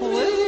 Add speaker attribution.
Speaker 1: What?